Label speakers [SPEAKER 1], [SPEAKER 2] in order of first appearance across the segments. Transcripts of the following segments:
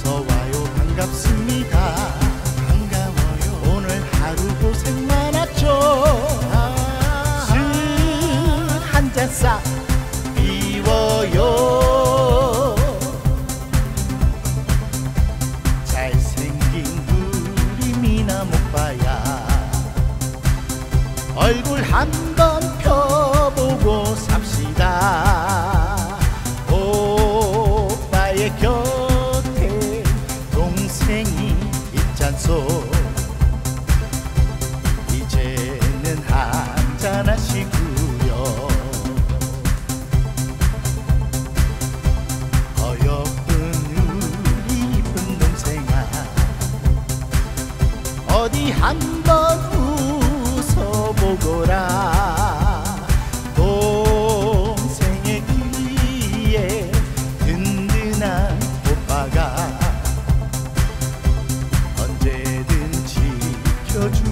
[SPEAKER 1] 어서 와요. 반갑습니다. 반가워요. 오늘 하루 고생 많았죠. 아, 술한잔 싹 비워요. 잘생긴 우리 미남 오빠야. 얼굴 한번 펴보고 있잖소 이제는 한잔 하시구요 어여쁜 우리 이쁜 동생아 어디 한번 웃어보거라 지켜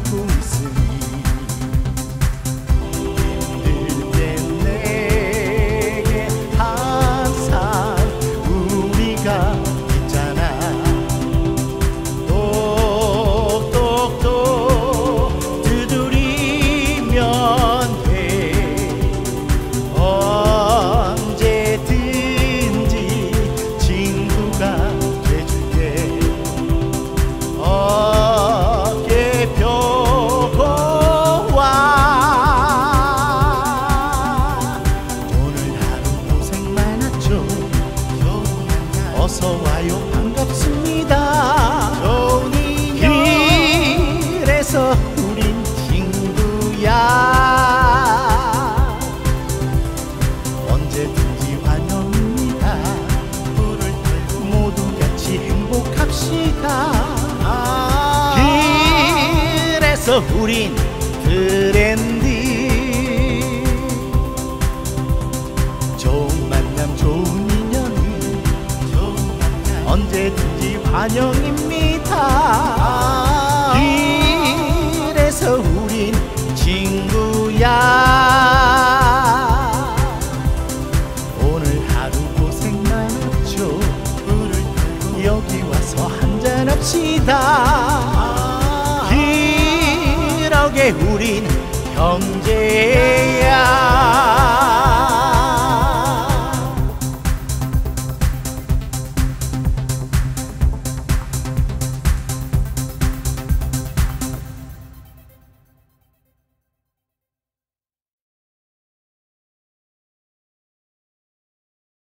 [SPEAKER 1] 우린 트렌드 좋은 만남 좋은 인연이 언제든지 환영입니다. 그래서 우린 친구야. 오늘 하루 고생 많았죠. 여기 와서 한잔 합시다 우린 형제